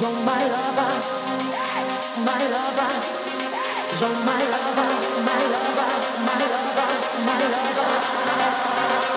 you're my lover, my lover, you're my lover, my lover, my lover, my lover.